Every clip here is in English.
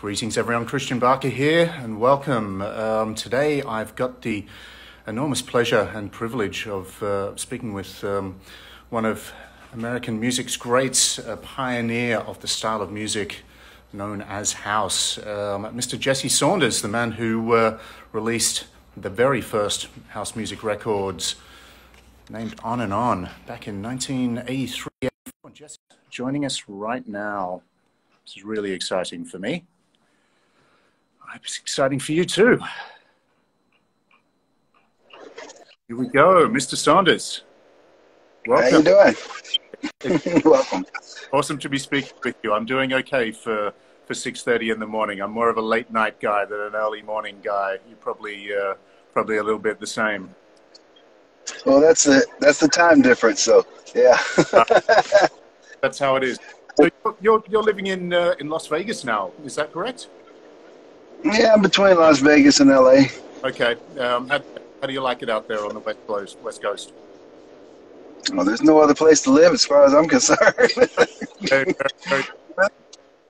Greetings, everyone. Christian Barker here, and welcome. Um, today, I've got the enormous pleasure and privilege of uh, speaking with um, one of American music's greats, a pioneer of the style of music known as house, um, Mr. Jesse Saunders, the man who uh, released the very first house music records named On and On back in 1983. Jesse joining us right now. This is really exciting for me. It's exciting for you too. Here we go, Mr. Saunders. Welcome. How you doing? Welcome. Awesome to be speaking with you. I'm doing okay for for 6:30 in the morning. I'm more of a late night guy than an early morning guy. You're probably uh, probably a little bit the same. Well, that's the that's the time difference. So yeah. that's how it is. So you're you're living in uh, in Las Vegas now. Is that correct? Yeah, I'm between Las Vegas and LA. Okay. Um, how, how do you like it out there on the west coast? West coast? Well, there's no other place to live as far as I'm concerned. very, very,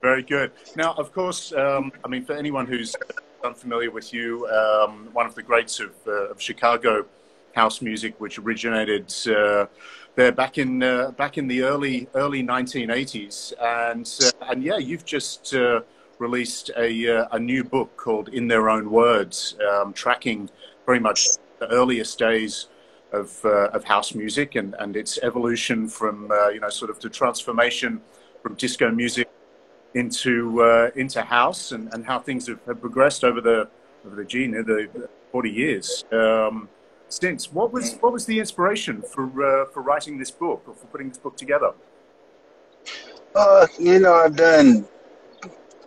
very, good. Now, of course, um, I mean, for anyone who's unfamiliar with you, um, one of the greats of, uh, of, Chicago house music, which originated uh, there back in uh, back in the early early 1980s, and uh, and yeah, you've just uh, released a, uh, a new book called In Their Own Words, um, tracking very much the earliest days of, uh, of house music and, and its evolution from, uh, you know, sort of the transformation from disco music into, uh, into house and, and how things have, have progressed over the, over the, gene, the 40 years. Um, since what was what was the inspiration for uh, for writing this book or for putting this book together? Uh, you know, I've done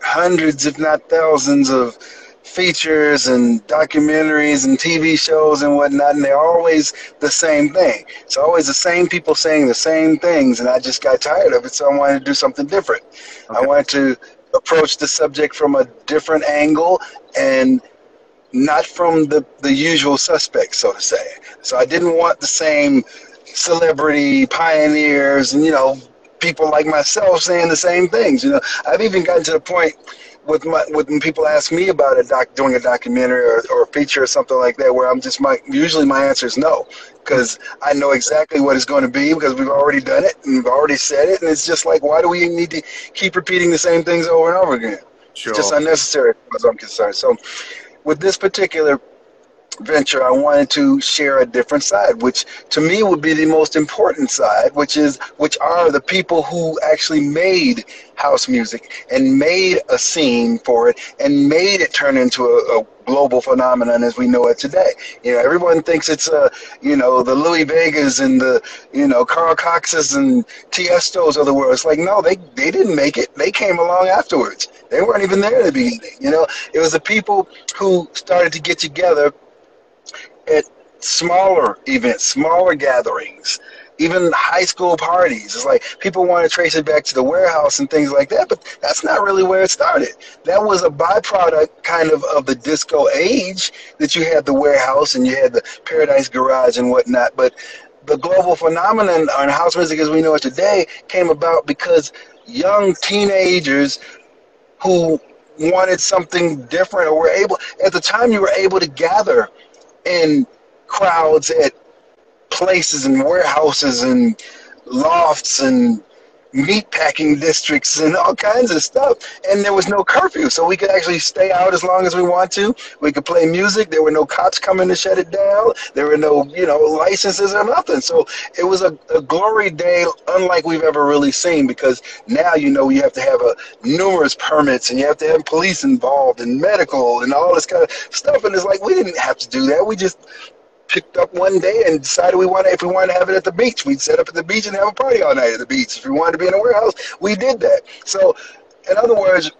hundreds, if not thousands, of features and documentaries and TV shows and whatnot, and they're always the same thing. It's always the same people saying the same things, and I just got tired of it, so I wanted to do something different. Okay. I wanted to approach the subject from a different angle and not from the, the usual suspects, so to say. So I didn't want the same celebrity pioneers and, you know, people like myself saying the same things. You know, I've even gotten to the point with my with when people ask me about a doc doing a documentary or, or a feature or something like that where I'm just my usually my answer is no because I know exactly what it's going to be because we've already done it and we've already said it and it's just like why do we need to keep repeating the same things over and over again? Sure. It's just unnecessary as as I'm concerned. So with this particular venture, I wanted to share a different side, which to me would be the most important side, which is which are the people who actually made house music and made a scene for it and made it turn into a, a global phenomenon as we know it today. You know, everyone thinks it's uh, you know, the Louie Vegas and the, you know, Carl Coxes and Tiestos of the world. It's like, no, they they didn't make it. They came along afterwards. They weren't even there at the beginning. You know, it was the people who started to get together at smaller events, smaller gatherings, even high school parties. It's like people want to trace it back to the warehouse and things like that, but that's not really where it started. That was a byproduct kind of of the disco age that you had the warehouse and you had the Paradise Garage and whatnot. But the global phenomenon on house music as we know it today came about because young teenagers who wanted something different or were able at the time you were able to gather in crowds at places and warehouses and lofts and meat packing districts and all kinds of stuff. And there was no curfew, so we could actually stay out as long as we want to. We could play music. There were no cops coming to shut it down. There were no, you know, licenses or nothing. So it was a, a glory day unlike we've ever really seen because now, you know, you have to have a numerous permits and you have to have police involved and medical and all this kind of stuff. And it's like, we didn't have to do that. We just picked up one day and decided we wanted if we wanted to have it at the beach, we'd set up at the beach and have a party all night at the beach. If we wanted to be in a warehouse, we did that. So, in other words,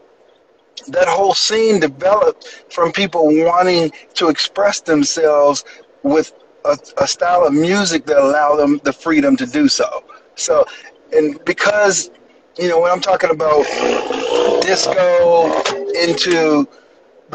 that whole scene developed from people wanting to express themselves with a, a style of music that allowed them the freedom to do so. So, and because you know when I'm talking about disco into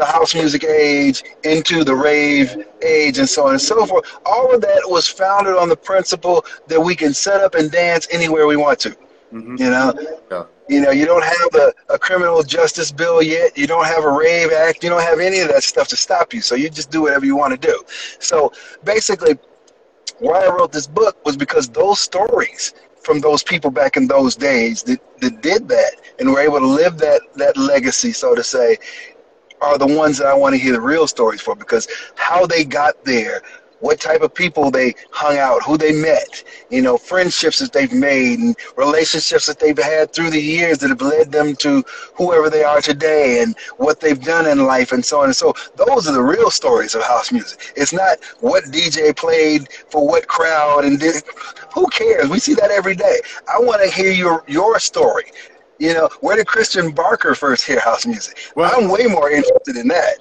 the house music age into the rave age and so on and so forth. All of that was founded on the principle that we can set up and dance anywhere we want to. Mm-hmm. You know, yeah. You know, you don't have a, a criminal justice bill yet. You don't have a rave act. You don't have any of that stuff to stop you. So you just do whatever you want to do. So basically, why I wrote this book was because those stories from those people back in those days that, that did that and were able to live that, that legacy, so to say, are the ones that I want to hear the real stories for because how they got there, what type of people they hung out, who they met, you know, friendships that they've made, and relationships that they've had through the years that have led them to whoever they are today, and what they've done in life, and so on and so. Those are the real stories of house music. It's not what DJ played for what crowd, and did, who cares? We see that every day. I want to hear your your story. You know, where did Christian Barker first hear house music? Well, I'm way more interested in that.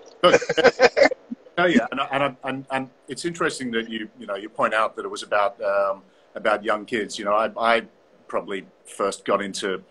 Oh yeah, and, and, and, and, it's interesting that you you know you point out that it was about um, about young kids. You know, I, I probably first got into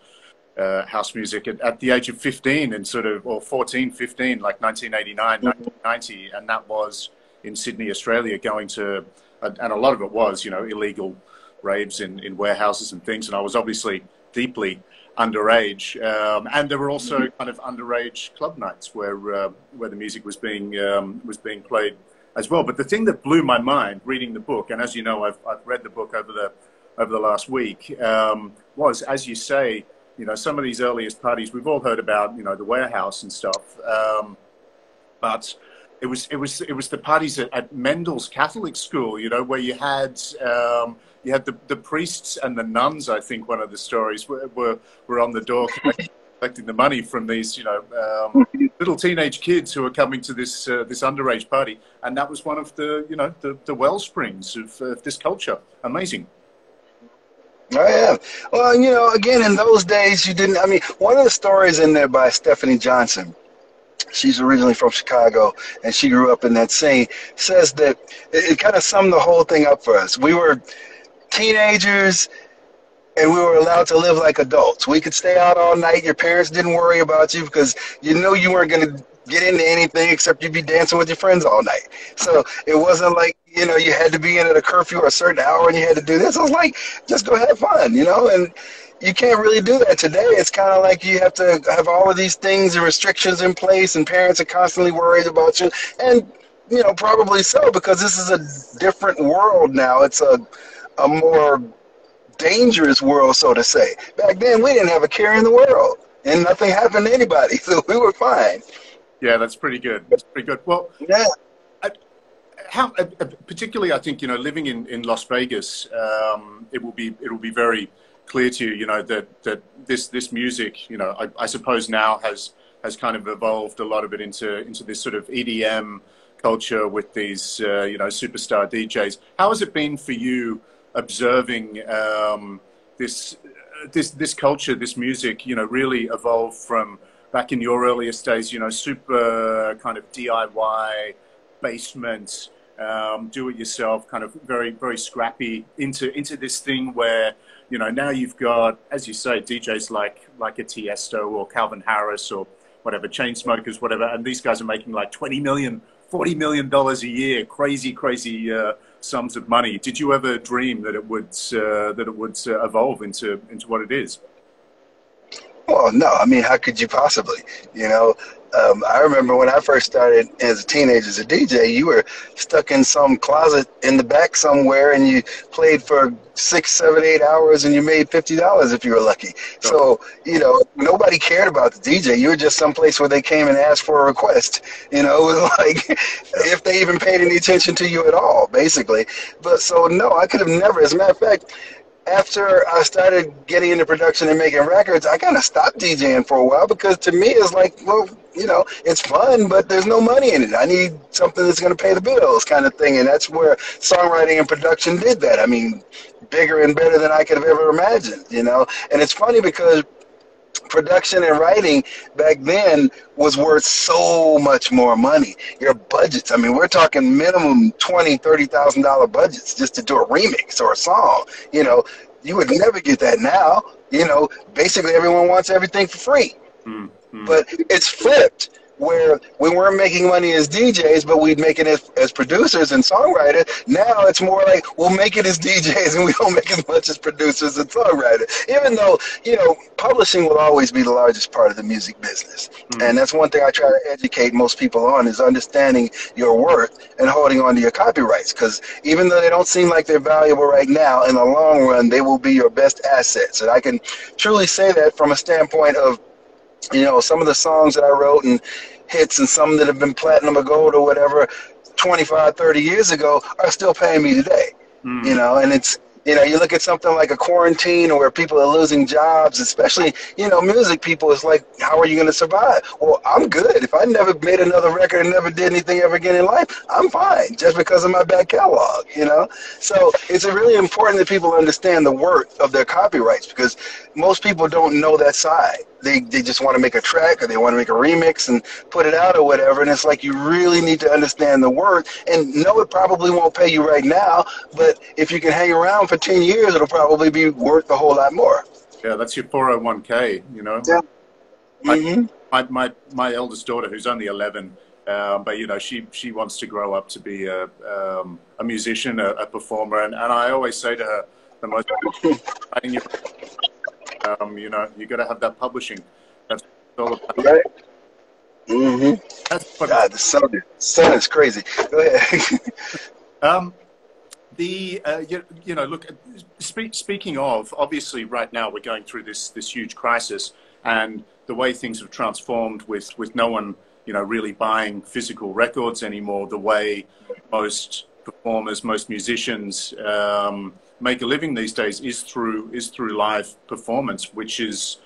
uh, house music at, at, the age of 15 and sort of or 14, 15, like 1989, 1990, and that was in Sydney, Australia, going to and a lot of it was you know illegal raves in in warehouses and things, and I was obviously deeply underage, um, and there were also mm-hmm. kind of underage club nights where uh, where the music was being um, was being played as well. But the thing that blew my mind reading the book, and as you know, I've I've read the book over the over the last week, um, was as you say, you know, some of these earliest parties we've all heard about, you know, the warehouse and stuff, um, but it was it was it was the parties at, at Mendel's Catholic school, you know, where you had um, you had the, the priests and the nuns. I think one of the stories were were, were on the door collecting the money from these, you know, um, little teenage kids who were coming to this uh, this underage party, and that was one of the, you know, the, the well springs of, of this culture. Amazing. Oh yeah. Well, you know, again, in those days, you didn't. I mean, one of the stories in there by Stephanie Johnson. She's originally from Chicago, and she grew up in that scene. Says that it, it kind of summed the whole thing up for us. We were teenagers and we were allowed to live like adults. We could stay out all night. Your parents didn't worry about you because you knew you weren't going to get into anything except you'd be dancing with your friends all night. So it wasn't like, you know, you had to be in at a curfew or a certain hour and you had to do this. I was like, just go have fun, you know, and you can't really do that today. It's kind of like you have to have all of these things and restrictions in place and parents are constantly worried about you. And, you know, probably so because this is a different world now. It's a, a more dangerous world, so to say. Back then, we didn't have a care in the world, and nothing happened to anybody, so we were fine. Yeah, that's pretty good. That's pretty good. Well, yeah. how, particularly, I think you know, living in, in Las Vegas, um, it will be it will be very clear to you, you know, that that this this music, you know, I, I suppose now has has kind of evolved a lot of it into into this sort of EDM culture with these uh, you know superstar DJs. How has it been for you? Observing um, this this this culture, this music, you know, really evolved from back in your earliest days, you know, super kind of DIY basement, um, do it yourself, kind of very very scrappy into into this thing where you know now you've got, as you say, DJs like like a Tiesto or Calvin Harris or whatever, Chainsmokers, whatever, and these guys are making like twenty million, forty million dollars a year, crazy, crazy. Uh, sums of money. Did you ever dream that it would uh, that it would uh, evolve into into what it is? Well, no. I mean, how could you possibly? You know, um, I remember when I first started as a teenager as a DJ, you were stuck in some closet in the back somewhere, and you played for six, seven, eight hours, and you made fifty dollars if you were lucky. So you know, nobody cared about the DJ. You were just someplace where they came and asked for a request. You know, was like if they even paid any attention to you at all, basically. But so no, I could have never. As a matter of fact after I started getting into production and making records, I kind of stopped DJing for a while because to me it's like, well, you know, it's fun, but there's no money in it. I need something that's going to pay the bills, kind of thing. And that's where songwriting and production did that. I mean, bigger and better than I could have ever imagined, you know. And it's funny because production and writing back then was worth so much more money. Your budgets, I mean, we're talking minimum twenty, thirty thousand dollar budgets just to do a remix or a song. You know, you would never get that now. You know, basically everyone wants everything for free. Mm-hmm. But it's flipped. Where we weren't making money as DJs, but we'd make it as, as producers and songwriters. Now it's more like we'll make it as DJs and we don't make as much as producers and songwriters. Even though, you know, publishing will always be the largest part of the music business. Mm-hmm. And that's one thing I try to educate most people on is understanding your worth and holding on to your copyrights. Because even though they don't seem like they're valuable right now, in the long run, they will be your best assets. And I can truly say that from a standpoint of you know, some of the songs that I wrote and hits and some that have been platinum or gold or whatever 25, 30 years ago are still paying me today. Mm. You know, and it's you know, you look at something like a quarantine or where people are losing jobs, especially, you know, music people, it's like, how are you going to survive? Well, I'm good. If I never made another record and never did anything ever again in life, I'm fine just because of my back catalog, you know? So it's really important that people understand the worth of their copyrights because most people don't know that side they, they just want to make a track or they want to make a remix and put it out or whatever. And it's like you really need to understand the word and know it probably won't pay you right now, but if you can hang around for 10 years, it'll probably be worth a whole lot more. Yeah, that's your 401k, you know? Yeah. Mm-hmm. My, my, my eldest daughter, who's only 11, um, but you know she she wants to grow up to be a um, a musician, a, a performer, and, and I always say to her, the most um, you know, you got to have that publishing. That's all about. Right. Mm-hmm. That's what God, the sun, sun is crazy. Go ahead. um, the uh, you, you, know, look. Speak, speaking of, obviously, right now we're going through this this huge crisis, and the way things have transformed with with no one, you know, really buying physical records anymore. The way most performers, most musicians. Um, make a living these days is through is through live performance, which is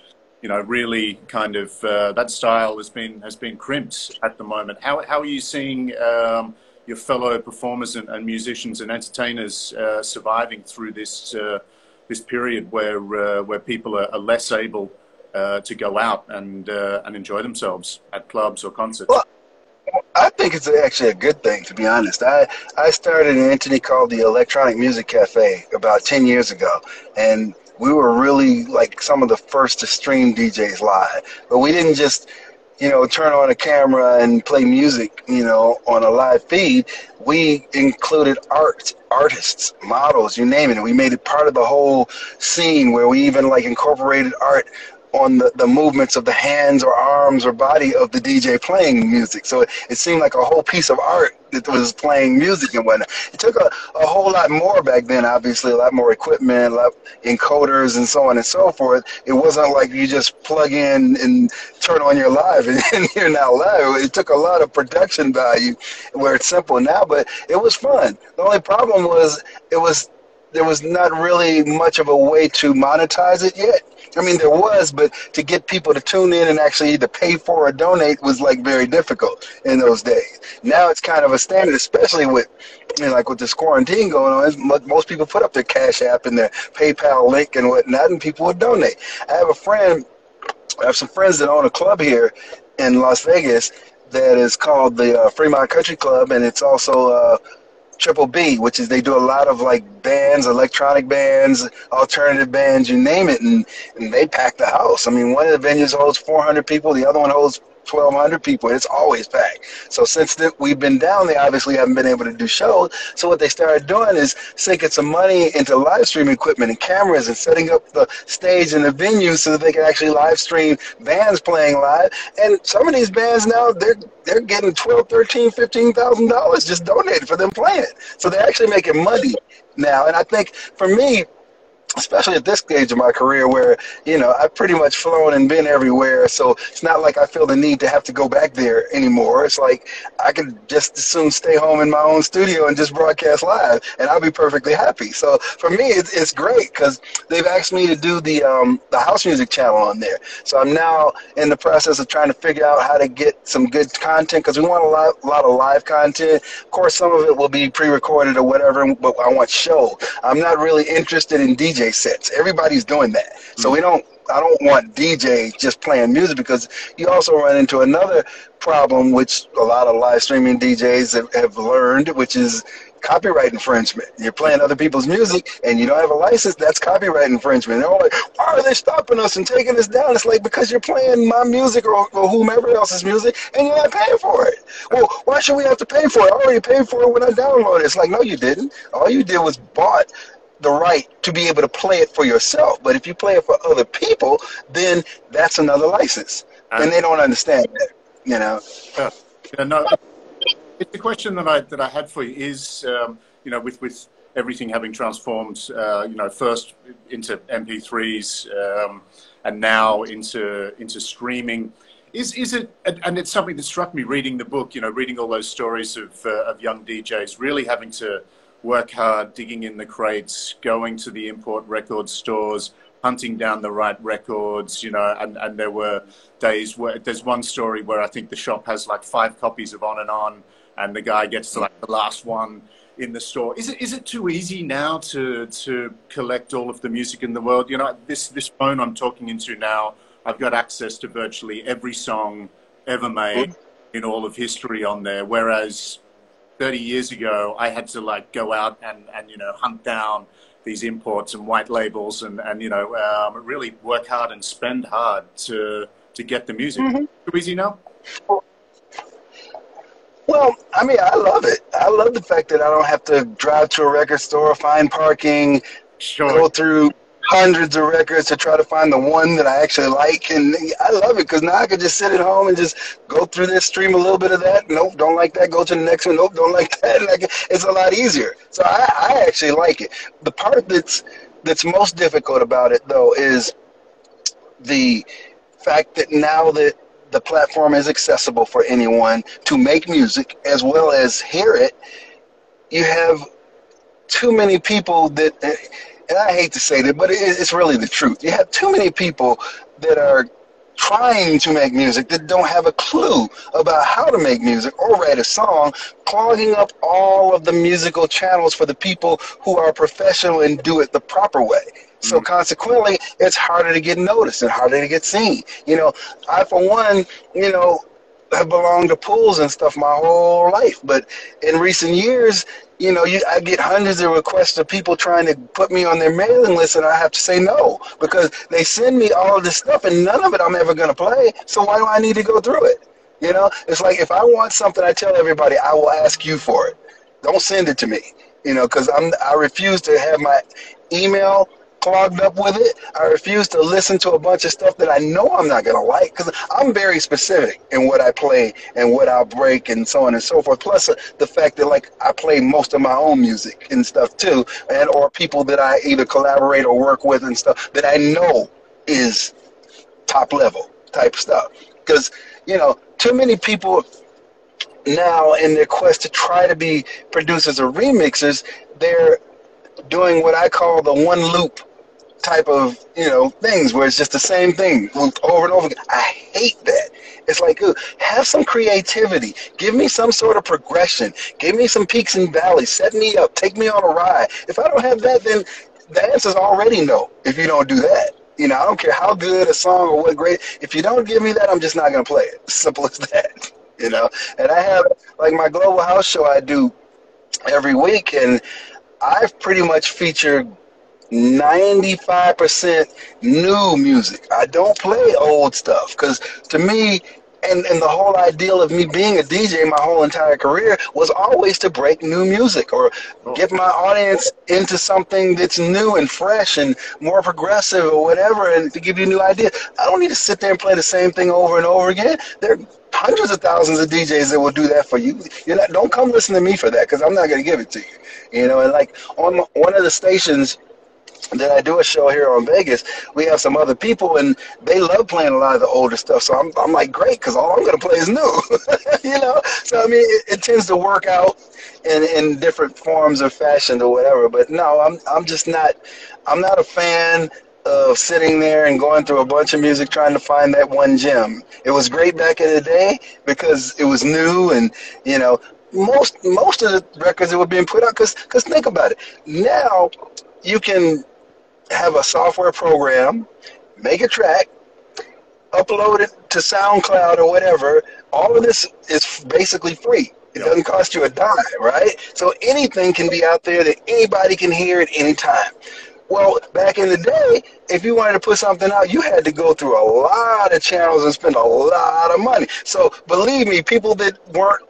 you know really kind of uh, that style has been has been crimped at the moment. How how are you seeing um, your fellow performers and, and musicians and entertainers uh, surviving through this uh, this period where uh, where people are, are less able uh, to go out and uh, and enjoy themselves at clubs or concerts? Well, I think it's actually a good thing, to be honest. I, I started an entity called the Electronic Music Cafe about 10 years ago, and we were really like some of the first to stream DJs live. But we didn't just, you know, turn on a camera and play music, you know, on a live feed. We included art, artists, models, you name it. And we made it part of the whole scene where we even like incorporated art on the, the movements of the hands or arms or body of the DJ playing music. So it, it seemed like a whole piece of art that was playing music and whatnot. It took a, a whole lot more back then, obviously, a lot more equipment, a lot encoders and so on and so forth. It wasn't like you just plug in and turn on your live and, and you're now live. It took a lot of production value where it's simple now, but it was fun. The only problem was it was there was not really much of a way to monetize it yet. I mean, there was, but to get people to tune in and actually either pay for or donate was like very difficult in those days. Now it's kind of a standard, especially with, you know, like with this quarantine going on. Most people put up their Cash App and their PayPal link and whatnot, and people would donate. I have a friend, I have some friends that own a club here in Las Vegas that is called the uh, Fremont Country Club, and it's also uh, Triple B, which is they do a lot of like bands, electronic bands, alternative bands, you name it, and, and they pack the house. I mean, one of the venues holds 400 people, the other one holds 1,200 people. It's always packed. So since the, we've been down, they obviously haven't been able to do shows. So what they started doing is sinking some money into live stream equipment and cameras and setting up the stage and the venue so that they can actually live stream bands playing live. And some of these bands now, they're they're getting twelve, thirteen, fifteen thousand dollars just donated for them playing. So they're actually making money now. And I think for me, especially at this stage of my career where you know I've pretty much flown and been everywhere. So it's not like I feel the need to have to go back there anymore. It's like I can just as soon stay home in my own studio and just broadcast live and I'll be perfectly happy. So for me it's, it's great because they've asked me to do the um, the house music channel on there. So I'm now in the process of trying to figure out how to get some good content because we want a lot, a lot of live content. Of course some of it will be pre-recorded or whatever but I want show. I'm not really interested in DJ Sets. Everybody's doing that. So we don't I don't want DJ just playing music because you also run into another problem which a lot of live streaming DJs have, have learned, which is copyright infringement. You're playing other people's music and you don't have a license, that's copyright infringement. They're all like, why are they stopping us and taking us down? It's like, because you're playing my music or, or whomever else's music and you're not paying for it. Well, why should we have to pay for it? I already paid for it when I downloaded it. It's like, no, you didn't. All you did was bought the right to be able to play it for yourself. But if you play it for other people, then that's another license. And they don't understand that, you know? Yeah. yeah no, the question that I that I had for you is, um, you know, with with everything having transformed, uh, you know, first into MP3s um, and now into into streaming. Is is it? And it's something that struck me reading the book. You know, reading all those stories of uh, of young DJs really having to work hard, digging in the crates, going to the import record stores, hunting down the right records, you know, and, and there were days where there's one story where I think the shop has like five copies of On and On and the guy gets to like the last one in the store. Is it is it too easy now to to collect all of the music in the world? You know, this this phone I'm talking into now, I've got access to virtually every song ever made in all of history on there. Whereas 30 years ago, I had to like go out and and you know hunt down these imports and white labels and and you know um, really work hard and spend hard to to get the music. Mm-hmm. Too easy now. Well, I mean, I love it. I love the fact that I don't have to drive to a record store, find parking, sure. go through hundreds of records to try to find the one that I actually like. And I love it because now I can just sit at home and just go through this, stream a little bit of that. Nope, don't like that. Go to the next one. Nope, don't like that. Like it's a lot easier. So I, I actually like it. The part that's that's most difficult about it though is the fact that now that the platform is accessible for anyone to make music as well as hear it, you have too many people that, and I hate to say that, but it's really the truth. You have too many people that are trying to make music that don't have a clue about how to make music or write a song, clogging up all of the musical channels for the people who are professional and do it the proper way. So mm-hmm. consequently, it's harder to get noticed and harder to get seen. You know, I for one, you know, have belonged to pools and stuff my whole life, but in recent years, you know, you, I get hundreds of requests of people trying to put me on their mailing list, and I have to say no because they send me all this stuff, and none of it I'm ever going to play. So why do I need to go through it? You know, it's like if I want something, I tell everybody I will ask you for it. Don't send it to me. You know, because I'm I refuse to have my email clogged up with it. I refuse to listen to a bunch of stuff that I know I'm not going to like because I'm very specific in what I play and what I'll break and so on and so forth. Plus uh, the fact that like I play most of my own music and stuff too, and or people that I either collaborate or work with and stuff that I know is top level type stuff. Because you know, too many people now in their quest to try to be producers or remixers, they're doing what I call the one loop type of you know things where it's just the same thing over and over again. I hate that. It's like uh, have some creativity. Give me some sort of progression. Give me some peaks and valleys. Set me up. Take me on a ride. If I don't have that, then the answer's already no. If you don't do that. You know, I don't care how good a song or what great. If you don't give me that, I'm just not gonna play it. Simple as that. You know, and I have like my global house show I do every week, and I've pretty much featured 95% new music. I don't play old stuff because to me, and, and the whole ideal of me being a DJ my whole entire career was always to break new music or get my audience into something that's new and fresh and more progressive or whatever and to give you new ideas. I don't need to sit there and play the same thing over and over again. There are hundreds of thousands of DJs that will do that for you. Not, don't come listen to me for that because I'm not going to give it to you. You know, and like on one of the stations – then I do a show here on Vegas. We have some other people, and they love playing a lot of the older stuff. So I'm, I'm like, great, because all I'm going to play is new, you know. So I mean, it, it, tends to work out in in different forms or fashion or whatever. But no, I'm I'm just not. I'm not a fan of sitting there and going through a bunch of music trying to find that one gem. It was great back in the day because it was new and you know most most of the records that were being put out because because think about it now you can have a software program, make a track, upload it to SoundCloud or whatever. All of this is basically free. It doesn't cost you a dime, right? So anything can be out there that anybody can hear at any time. Well, back in the day, if you wanted to put something out, you had to go through a lot of channels and spend a lot of money. So believe me, people that weren't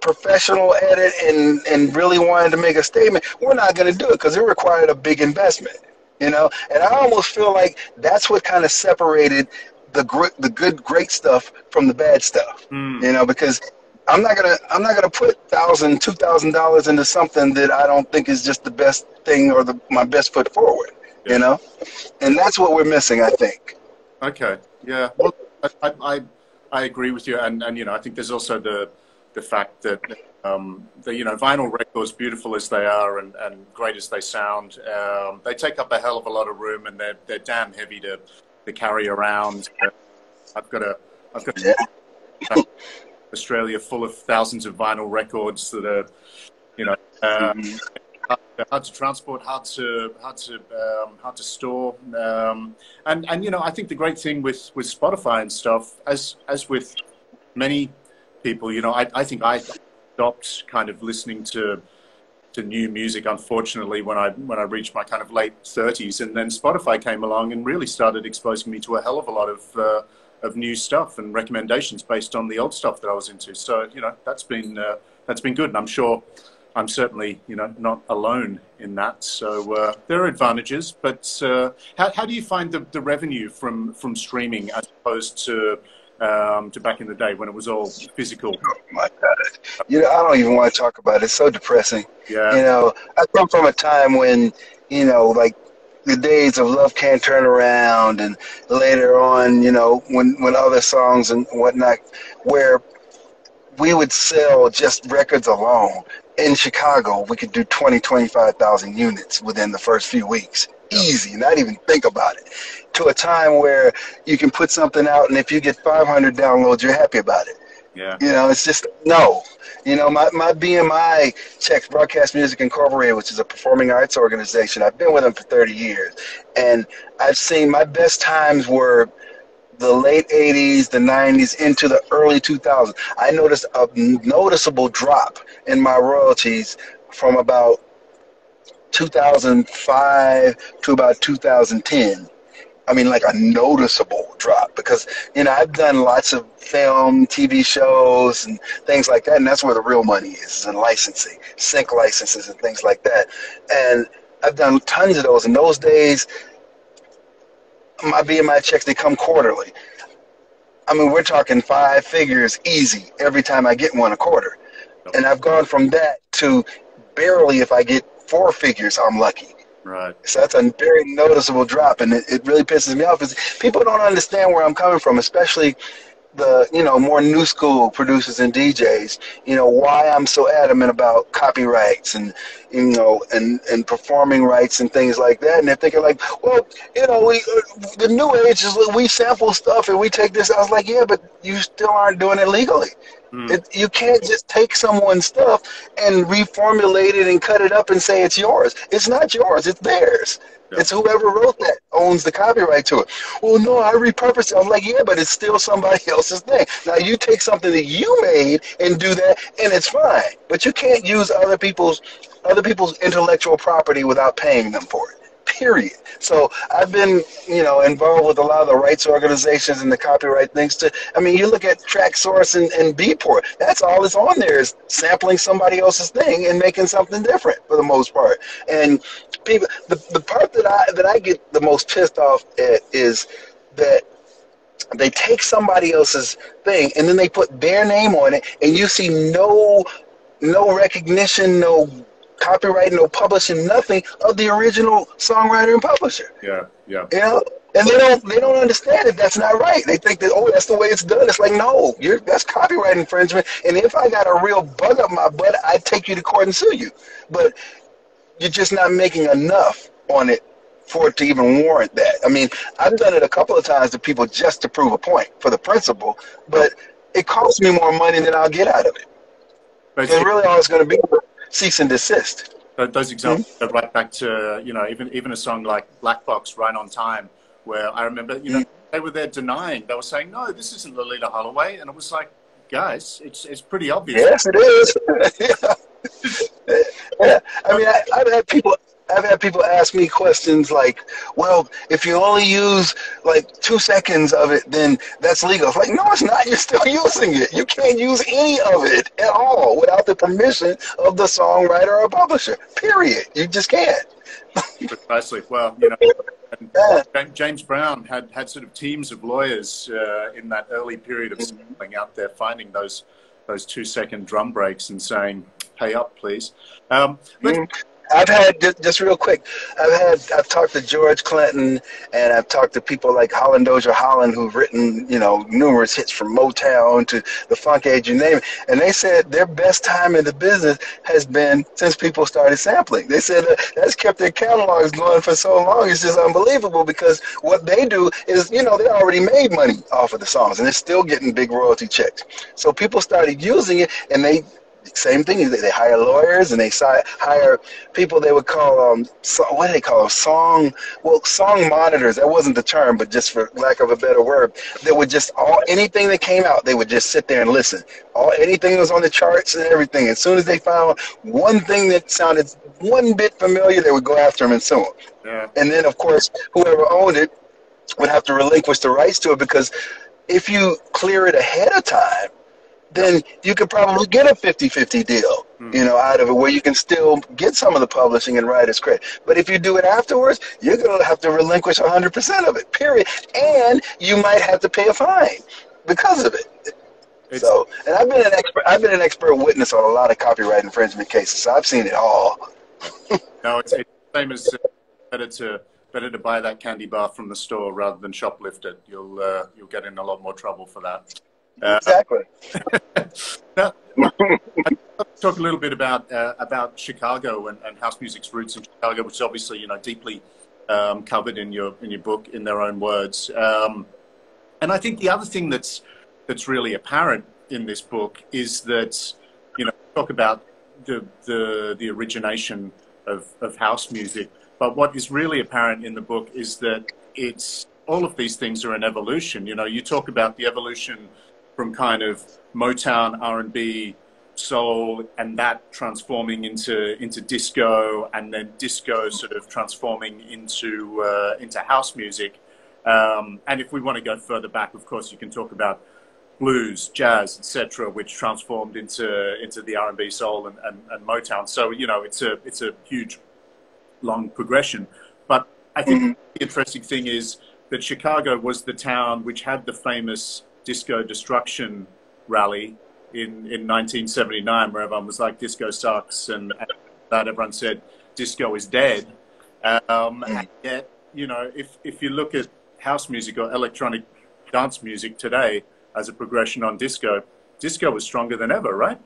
professional at it and, and really wanted to make a statement, we're not going to do it because it required a big investment. You know, and I almost feel like that's what kind of separated the gr- the good great stuff from the bad stuff. Mm. You know, because I'm not gonna I'm not gonna put thousand two thousand dollars into something that I don't think is just the best thing or the my best foot forward. Yeah. You know, and that's what we're missing, I think. Okay. Yeah. Well, I I, I agree with you, and and you know I think there's also the the fact that um, the you know vinyl records, beautiful as they are and, and great as they sound, um, they take up a hell of a lot of room and they're they're damn heavy to to carry around. I've got a I've got a, Australia full of thousands of vinyl records that are you know. Uh, mm-hmm. hard, to transport, hard to hard to um, hard to store, um, and and you know I think the great thing with with Spotify and stuff, as as with many people, you know, I, I think I stopped kind of listening to to new music unfortunately when I when I reached my kind of late 30s and then Spotify came along and really started exposing me to a hell of a lot of uh, of new stuff and recommendations based on the old stuff that I was into. So you know that's been uh, that's been good. And I'm sure I'm certainly you know not alone in that. So uh, there are advantages but uh, how, how do you find the, the revenue from from streaming as opposed to um, to back in the day when it was all physical. Oh my God! You know, I don't even want to talk about it. It's so depressing. Yeah. You know, I come from a time when, you know, like the days of Love Can't Turn Around, and later on, you know, when when other songs and whatnot, where we would sell just records alone in Chicago, we could do 20, 25,000 units within the first few weeks. Easy, not even think about it to a time where you can put something out, and if you get 500 downloads, you're happy about it. Yeah. You know, it's just no. You know, my, my BMI checks Broadcast Music Incorporated, which is a performing arts organization. I've been with them for 30 years. And I've seen my best times were the late 80s, the 90s, into the early 2000s. I noticed a noticeable drop in my royalties from about 2005 to about 2010. I mean, like a noticeable drop because, you know, I've done lots of film, TV shows, and things like that, and that's where the real money is, is in licensing, sync licenses, and things like that. And I've done tons of those. In those days, my BMI checks, they come quarterly. I mean, we're talking five figures easy every time I get one a quarter. And I've gone from that to barely if I get four figures, I'm lucky. Right. So that's a very noticeable drop, and it, it really pisses me off. Is people don't understand where I'm coming from, especially the you know more new school producers and DJs. You know why I'm so adamant about copyrights and you know and and performing rights and things like that. And they're thinking like, well, you know, we uh, the new age is we sample stuff and we take this. I was like, yeah, but you still aren't doing it legally. Mm. It, you can't just take someone's stuff and reformulate it and cut it up and say it's yours. It's not yours. It's theirs. Yeah. It's whoever wrote that owns the copyright to it. Well, no, I repurposed it. I'm like, yeah, but it's still somebody else's thing. Now you take something that you made and do that, and it's fine. But you can't use other people's other people's intellectual property without paying them for it period. So I've been, you know, involved with a lot of the rights organizations and the copyright things. To, I mean, you look at Traxsource and, and Beatport. That's all that's on there is sampling somebody else's thing and making something different for the most part. And people, the the part that I that I get the most pissed off at is that they take somebody else's thing and then they put their name on it, and you see no no recognition, no copyright, no publishing, nothing of the original songwriter and publisher. Yeah, yeah. You know, and they don't they don't understand it. That's not right. They think that oh, that's the way it's done. It's like no, you're that's copyright infringement. And if I got a real bug up my butt, I'd take you to court and sue you. But you're just not making enough on it for it to even warrant that. I mean, I've done it a couple of times to people just to prove a point for the principle, but it costs me more money than I'll get out of it. But it's really all it's going to be cease and desist. Those examples mm-hmm. go right back to you know even even a song like Black Box, Ride on Time, where I remember you know mm-hmm. they were there denying they were saying no, this isn't Loleatta Holloway, and it was like guys. It's it's pretty obvious. Yes, it is. yeah. yeah. I mean, I, I've had people I've had people ask me questions like, well, if you only use like two seconds of it, then that's legal. It's like, no, it's not. You're still using it. You can't use any of it at all without the permission of the songwriter or publisher. Period. You just can't. Precisely. Well, you know. James Brown had, had sort of teams of lawyers uh, in that early period of sampling out there finding those those two second drum breaks and saying, "Pay up, please." Um. I've had just real quick. I've had I've talked to George Clinton, and I've talked to people like Holland Dozier Holland, who've written you know numerous hits from Motown to the Funk Age, you name it. And they said their best time in the business has been since people started sampling. They said that's kept their catalogs going for so long. It's just unbelievable because what they do is you know they already made money off of the songs, and they're still getting big royalty checks. So people started using it, and they same thing. They, they hire lawyers and they hire people they would call um so, what do they call them? Song well song monitors. That wasn't the term, but just for lack of a better word, they would just all anything that came out, they would just sit there and listen. All anything that was on the charts and everything. As soon as they found one thing that sounded one bit familiar, they would go after them and sue them. Yeah. And then of course whoever owned it would have to relinquish the rights to it because if you clear it ahead of time then you could probably get a 50-50 deal, mm. you know, out of it where you can still get some of the publishing and writer's credit. But if you do it afterwards, you're going to have to relinquish 100% of it, period. And you might have to pay a fine because of it. It's, so, and I've been an expert. I've been an expert witness on a lot of copyright infringement cases. So I've seen it all. no, it's, it's the same as uh, better to better to buy that candy bar from the store rather than shoplift it. You'll uh, you'll get in a lot more trouble for that. Exactly. now, talk a little bit about uh, about Chicago and, and, house music's roots in Chicago, which is obviously you know deeply um, covered in your in your book in their own words. Um, and I think the other thing that's that's really apparent in this book is that you know talk about the the the origination of of house music, but what is really apparent in the book is that it's all of these things are an evolution. You know, you talk about the evolution from kind of Motown, R&B, soul, and that transforming into into disco, and then disco sort of transforming into uh, into house music. Um, and if we want to go further back, of course, you can talk about blues, jazz, etc., which transformed into into the R&B, soul, and, and, and, Motown. So you know, it's a it's a huge, long progression. But I think mm-hmm. the interesting thing is that Chicago was the town which had the famous disco destruction rally in, in 1979 where everyone was like, disco sucks, and, that everyone said, disco is dead. Um, and yet, you know, if, if you look at house music or electronic dance music today as a progression on disco, disco was stronger than ever, right?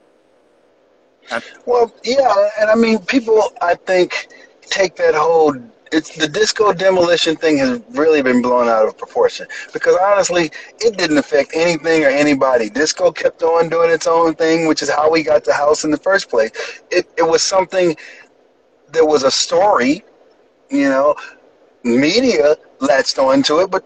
And well, yeah, and I mean, people, I think, take that whole it's the disco demolition thing has really been blown out of proportion because honestly, it didn't affect anything or anybody. Disco kept on doing its own thing, which is how we got the house in the first place. It it was something. There was a story, you know. Media latched onto it, but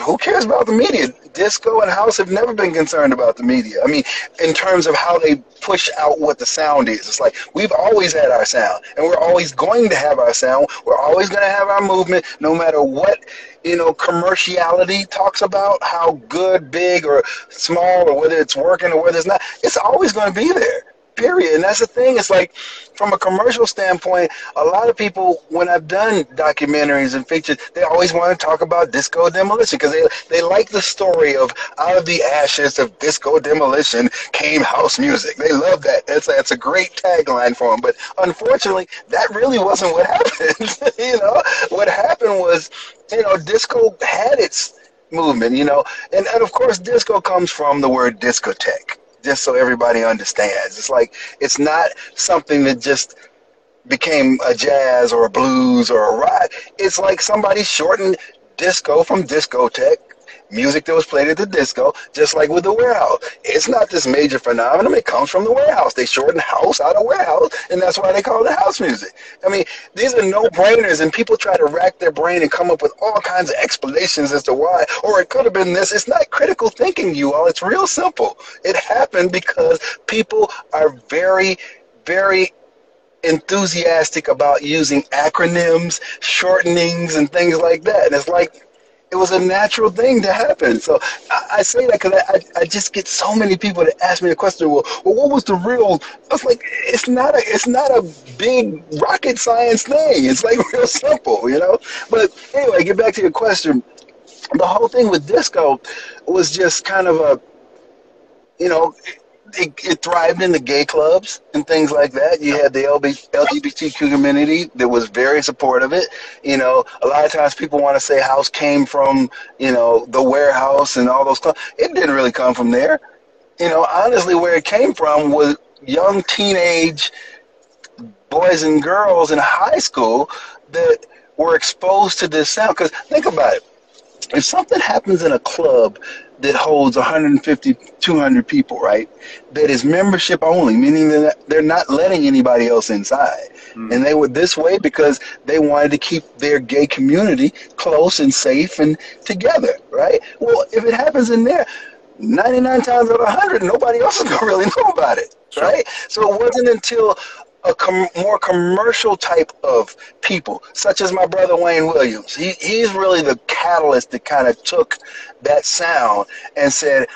who cares about the media? Disco and house have never been concerned about the media. I mean, in terms of how they push out what the sound is. It's like we've always had our sound, and we're always going to have our sound. We're always going to have our movement, no matter what you know commerciality talks about. How good, big, or small, or whether it's working or whether it's not. It's always going to be there period. And that's the thing. It's like, from a commercial standpoint, a lot of people, when I've done documentaries and features, they always want to talk about disco demolition because they, they like the story of out of the ashes of disco demolition came house music. They love that. That's a, that's a great tagline for them. But unfortunately, that really wasn't what happened. you know, what happened was, you know, disco had its movement, you know, and, and of course, disco comes from the word discotheque just so everybody understands. It's like it's not something that just became a jazz or a blues or a rock. It's like somebody shortened disco from discotheque, music that was played at the disco, just like with the warehouse. It's not this major phenomenon. It comes from the warehouse. They shorten house out of warehouse, and that's why they call it house music. I mean, these are no-brainers, and people try to rack their brain and come up with all kinds of explanations as to why, or it could have been this. It's not critical thinking, you all. It's real simple. It happened because people are very, very enthusiastic about using acronyms, shortenings, and things like that. And it's like it was a natural thing to happen. So I, I say that because I, I, just get so many people that ask me the question, well, well, what was the real? I was like, it's not a it's not a big rocket science thing. It's like real simple, you know. But anyway, get back to your question. The whole thing with disco was just kind of a, you know, it, it, thrived in the gay clubs and things like that. You had the LB, LGBTQ community that was very supportive of it. You know, a lot of times people want to say house came from, you know, the warehouse and all those clubs. It didn't really come from there. You know, honestly, where it came from was young teenage boys and girls in high school that were exposed to this sound. Because think about it. If something happens in a club that holds 150, 200 people, right? That is membership only, meaning that they're not letting anybody else inside. Mm. And they were this way because they wanted to keep their gay community close and safe and together, right? Well, if it happens in there, 99 times out of 100, nobody else is going to really know about it, right? So it wasn't until a com- more commercial type of people, such as my brother Wayne Williams. He, he's really the catalyst that kind of took that sound and said,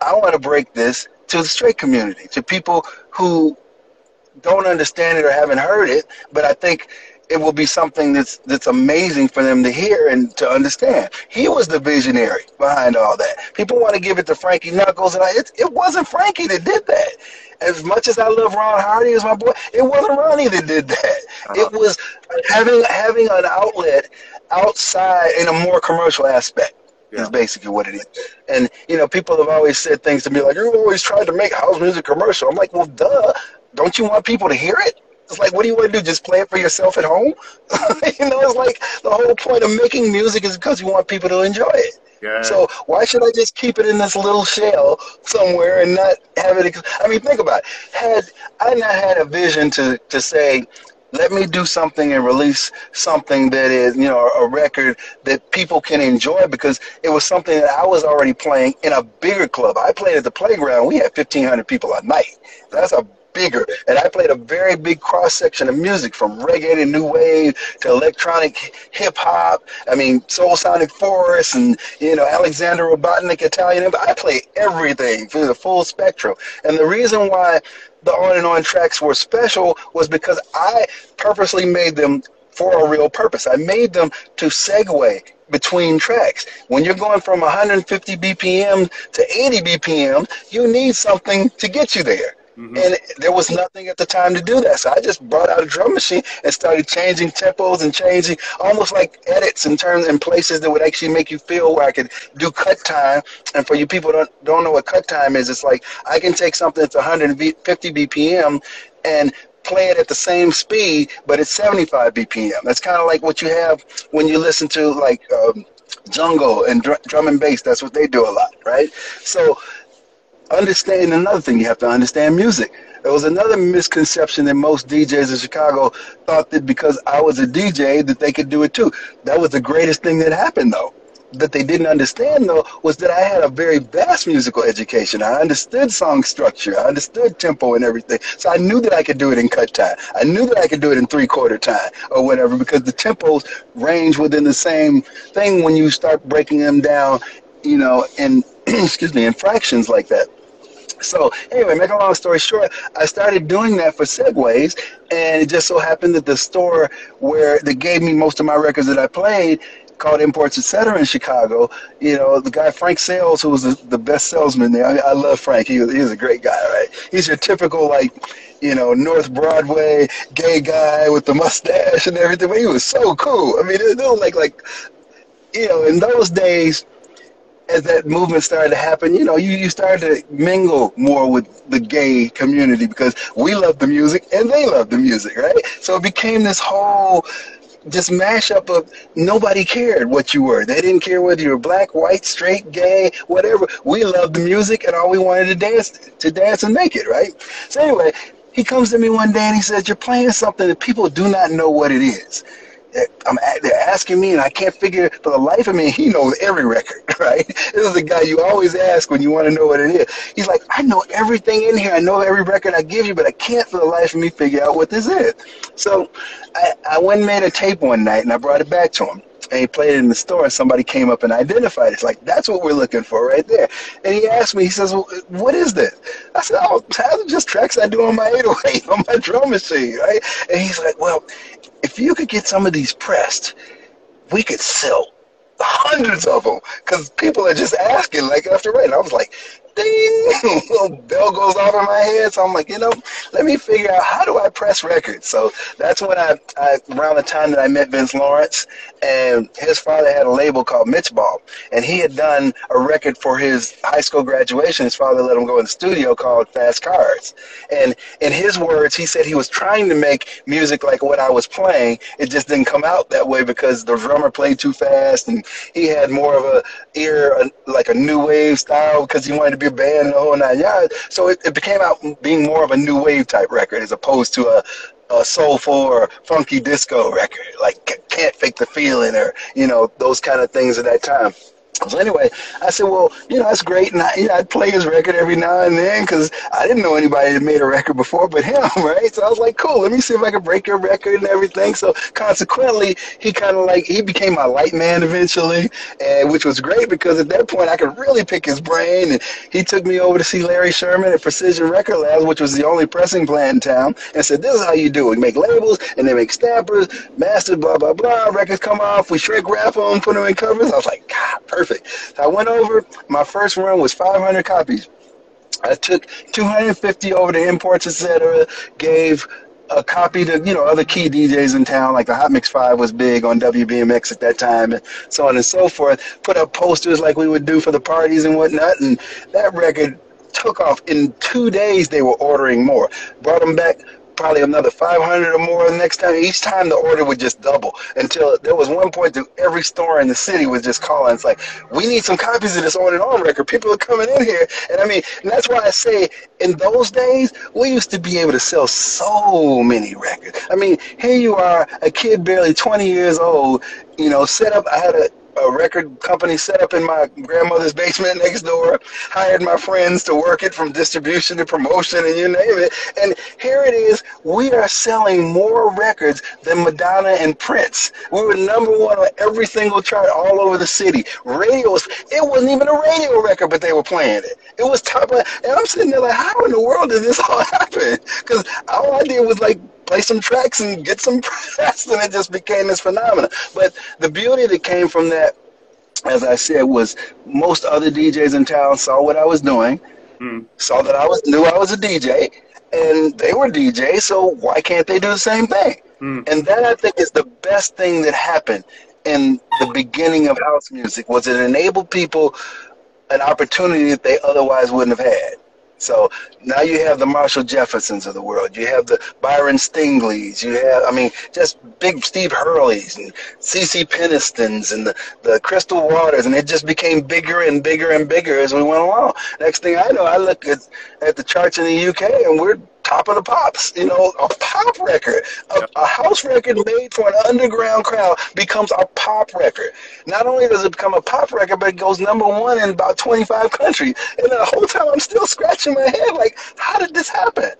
I want to break this to the straight community, to people who don't understand it or haven't heard it, but I think it will be something that's that's amazing for them to hear and to understand. He was the visionary behind all that. People want to give it to Frankie Knuckles, and I, it, it wasn't Frankie that did that as much as I love Ron Hardy as my boy, it wasn't Ronnie that did that. Uh-huh. It was having having an outlet outside in a more commercial aspect. Yeah. Is basically what it is. And you know, people have always said things to me like, "You always tried to make house music commercial." I'm like, "Well, duh! Don't you want people to hear it?" It's like, what do you want to do? Just play it for yourself at home? you know, it's like the whole point of making music is because you want people to enjoy it. Yeah. So why should I just keep it in this little shell somewhere and not have it? I mean, think about it. Had I not had a vision to, to say, let me do something and release something that is, you know, a record that people can enjoy because it was something that I was already playing in a bigger club. I played at the playground. We had 1,500 people a night. That's a bigger. And I played a very big cross section of music from reggae to new wave to electronic hip hop. I mean, Soul Sonic Force and, you know, Alexander Robotnick, Italian. I played everything through the full spectrum. And the reason why the on and on tracks were special was because I purposely made them for a real purpose. I made them to segue between tracks. When you're going from 150 BPM to 80 BPM, you need something to get you there. Mm-hmm. And there was nothing at the time to do that. So I just brought out a drum machine and started changing tempos and changing almost like edits in terms and places that would actually make you feel where I could do cut time. And for you people don't don't know what cut time is, it's like I can take something that's 150 BPM and play it at the same speed, but it's 75 BPM. That's kind of like what you have when you listen to like um, jungle and dr- drum and bass. That's what they do a lot, right? So understand another thing you have to understand music there was another misconception that most DJs in Chicago thought that because I was a DJ that they could do it too. That was the greatest thing that happened though. That they didn't understand though was that I had a very vast musical education. I understood song structure, I understood tempo and everything. So I knew that I could do it in cut time. I knew that I could do it in three quarter time or whatever because the tempos range within the same thing when you start breaking them down, you know, in excuse me, in fractions like that. So anyway, make a long story short, I started doing that for segues, and it just so happened that the store where they gave me most of my records that I played called Imports Etc. in Chicago. You know, the guy Frank Sales, who was the, the best salesman there. I, I love Frank. He was, he was a great guy, right? He's your typical like, you know, North Broadway gay guy with the mustache and everything. But he was so cool. I mean, it, was like like, you know, in those days as that movement started to happen, you know, you, you started to mingle more with the gay community because we love the music and they love the music, right? So it became this whole just mashup of nobody cared what you were. They didn't care whether you were black, white, straight, gay, whatever. We loved the music and all we wanted to dance to dance and make it, right? So anyway, he comes to me one day and he says, You're playing something that people do not know what it is. I'm, they're asking me, and I can't figure for the life of me. He knows every record, right? This is the guy you always ask when you want to know what it is. He's like, I know everything in here. I know every record I give you, but I can't for the life of me figure out what this is. So I, I went and made a tape one night, and I brought it back to him. And he played it in the store, and somebody came up and identified it. It's like, that's what we're looking for right there. And he asked me, he says, well, what is this? I said, oh, just tracks I do on my 808 on my drum machine, right? And he's like, well, if you could get some of these pressed, we could sell hundreds of them because people are just asking like after right. And I was like, ding, little bell goes off in my head. So I'm like, you know, let me figure out how do I press records. So that's when I, I around the time that I met Vince Lawrence, and his father had a label called Mitchbal, and he had done a record for his high school graduation. His father let him go in the studio called Fast Cars, and in his words, he said he was trying to make music like what I was playing. It just didn't come out that way because the drummer played too fast, and he had more of a ear like a new wave style because he wanted to be a band and the whole nine yards. So it, it became out being more of a new wave type record as opposed to a, a soulful or funky disco record, like Can't Fake the Feeling or, you know, those kind of things at that time. So anyway, I said, well, you know, that's great, and I, you know, I'd play his record every now and then because I didn't know anybody that made a record before but him, right? So I was like, cool, let me see if I can break your record and everything. So consequently, he kind of like he became my light man eventually, and which was great because at that point I could really pick his brain. And he took me over to see Larry Sherman at Precision Record Labs, which was the only pressing plant in town, and said, this is how you do it: make labels and they make stampers, masters, blah blah blah. Records come off, we shrink wrap them, put them in covers. I was like, God, perfect perfect. So I went over. My first run was 500 copies. I took 250 over to imports, etc. Gave a copy to you know other key DJs in town, like the Hot Mix Five was big on WBMX at that time, and so on and so forth. Put up posters like we would do for the parties and whatnot, and that record took off. In two days, they were ordering more. Brought them back probably another 500 or more next time. Each time the order would just double until there was one point that every store in the city was just calling. It's like, we need some copies of this on and on record. People are coming in here. And I mean, and that's why I say in those days, we used to be able to sell so many records. I mean, here you are, a kid barely 20 years old, you know, set up, I had a, a record company set up in my grandmother's basement next door, hired my friends to work it from distribution to promotion and you name it. And here it is, we are selling more records than Madonna and Prince. We were number one on every single chart all over the city. Radios, it wasn't even a radio record, but they were playing it. It was top of, and I'm sitting there like, how in the world did this all happen? Because all I did was like play some tracks and get some press, and it just became this phenomenon. But the beauty that came from that, as I said, was most other DJs in town saw what I was doing, mm. saw that I was knew I was a DJ, and they were DJs. So why can't they do the same thing? Mm. And that I think is the best thing that happened in the beginning of house music was it enabled people an opportunity that they otherwise wouldn't have had. So now you have the Marshall Jeffersons of the world. You have the Byron Stingilys. You have, I mean, just big Steve Hurleys and CeCe Penistons and the, the Crystal Waters. And it just became bigger and bigger and bigger as we went along. Next thing I know, I look at, at the charts in the UK and we're top of the pops. You know, a pop record, a, a, house record made for an underground crowd becomes a pop record. Not only does it become a pop record, but it goes number one in about 25 countries. And the whole time I'm still scratching my head, like, how did this happen?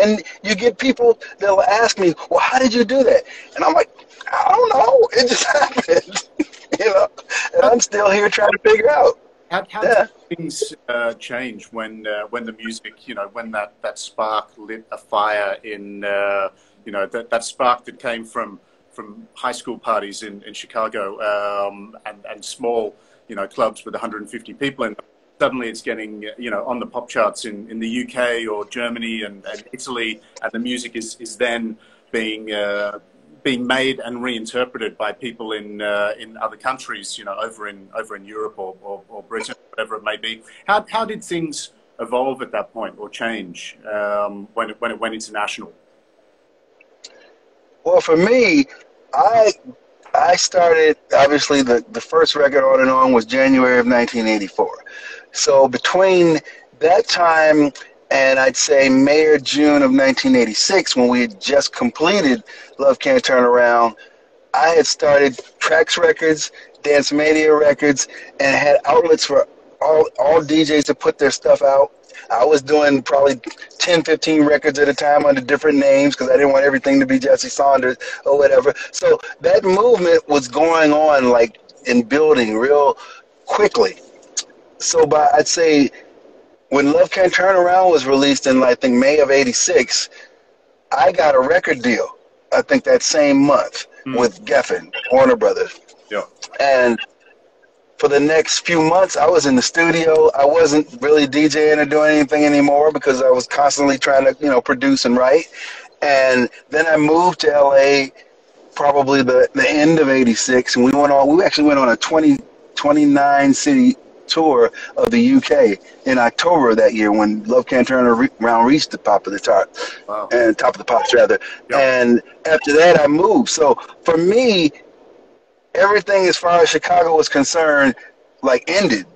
And you get people that'll ask me, well, how did you do that? And I'm like, I don't know. It just happened. you know, and I'm still here trying to figure out. How, how yeah. did things uh, change when uh, when the music, you know, when that, that spark lit a fire in, uh, you know, that, that spark that came from from high school parties in, in Chicago um, and, and small, you know, clubs with 150 people in them. Suddenly it's getting, you know, on the pop charts in, in the UK or Germany and, and Italy, and the music is, is then being uh, being made and reinterpreted by people in uh, in other countries, you know, over in over in Europe or, or, or, Britain, whatever it may be. How how did things evolve at that point or change um, when it when it went international? Well, for me, I I started obviously the the first record on and on was January of 1984. So between that time and I'd say May or June of 1986 when we had just completed Love Can't Turn Around, I had started Trax Records, Dance Mania Records, and had outlets for all all DJs to put their stuff out I was doing probably 10, 15 records at a time under different names because I didn't want everything to be Jesse Saunders or whatever. So that movement was going on like in building real quickly. So by I'd say when Love Can't Turn Around was released in I think May of '86, I got a record deal. I think that same month mm. with Geffen, Warner Brothers. Yeah. And for the next few months, I was in the studio. I wasn't really DJing or doing anything anymore because I was constantly trying to, you know, produce and write. And then I moved to LA probably the, the end of 86 and we went on we actually went on a 20 29 city tour of the UK in October of that year when Love Can't Turn Around reached the top of the chart wow. and top of the pops rather. Yep. And after that I moved. So for me, everything as far as Chicago was concerned, like ended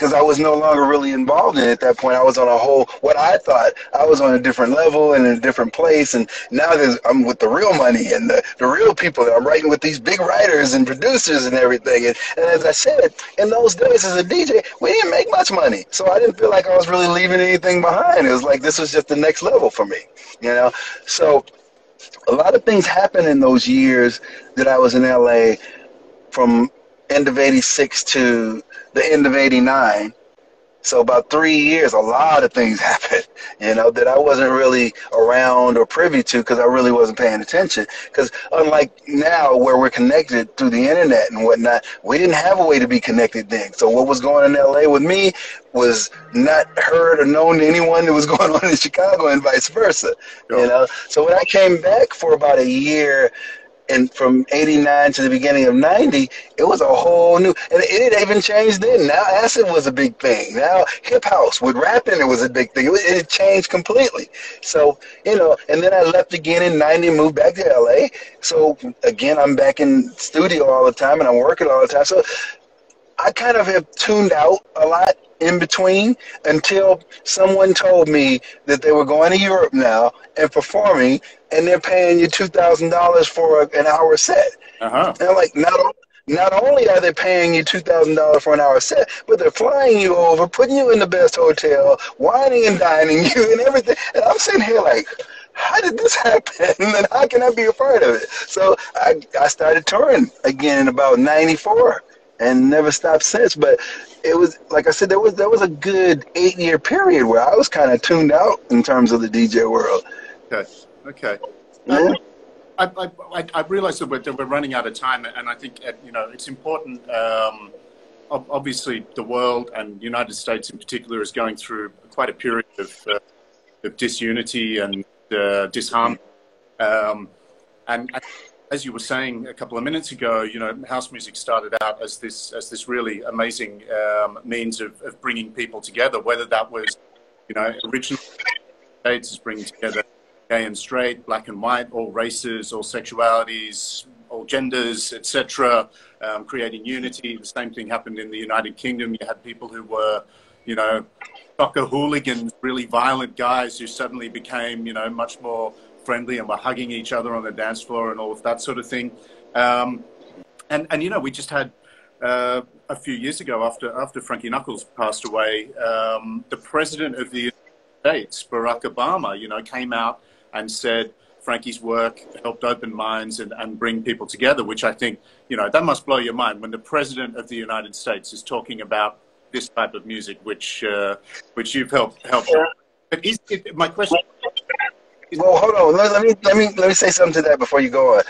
because I was no longer really involved in it at that point. I was on a whole, what I thought I was on a different level and in a different place. And now I'm with the real money and the, the real people. I'm writing with these big writers and producers and everything. And, and as I said, in those days as a DJ, we didn't make much money. So I didn't feel like I was really leaving anything behind. It was like this was just the next level for me, you know? So a lot of things happened in those years that I was in LA from end of 86 to the end of 89 so about three years, a lot of things happened, you know, that I wasn't really around or privy to because I really wasn't paying attention. Because unlike now, where we're connected through the internet and whatnot, we didn't have a way to be connected then. So what was going on in LA with me was not heard or known to anyone that was going on in Chicago and vice versa, you know. So when I came back for about a year and from 89 to the beginning of 90 it was a whole new and it, even changed then. Now acid was a big thing. Now hip house with rapping it was a big thing. It, it changed completely. So you know and then i left again in 90 moved back to la so again i'm back in studio all the time and i'm working all the time. So i kind of have tuned out a lot in between until someone told me that they were going to Europe now and performing, and they're paying you two thousand dollars for a, an hour set. Uh-huh. And I'm like, not not only are they paying you two thousand dollars for an hour set, but they're flying you over, putting you in the best hotel, whining and dining you, and everything. And I'm sitting here like. How did this happen? And how can I be a part of it? So I, I started touring again in about '94 and never stopped since. But it was like I said, there was there was a good eight year period where I was kind of tuned out in terms of the DJ world. Okay, okay. Yeah. I, I, I, realize that we're, that we're running out of time, and I think you know it's important. Um, obviously, the world and the United States in particular is going through quite a period of, uh, of disunity and uh, disharmony. Um, and, as you were saying a couple of minutes ago, you know, house music started out as this as this really amazing um, means of, of bringing people together. Whether that was, you know, originally states is bringing together gay and straight, black and white, all races, all sexualities, all genders, etc., um, creating unity. The same thing happened in the United Kingdom. You had people who were, you know, soccer hooligans, really violent guys who suddenly became, you know, much more friendly and we're hugging each other on the dance floor and all of that sort of thing. Um, and, and, you know, we just had uh, a few years ago after, after Frankie Knuckles passed away, um, the president of the United States, Barack Obama, you know, came out and said, Frankie's work helped open minds and, and bring people together, which I think, you know, that must blow your mind when the president of the United States is talking about this type of music, which, uh, which you've helped, helped. But is it, my question well, hold on. Let, let, me let me let me say something to that before you go on.